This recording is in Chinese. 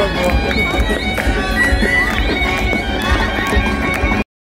可爱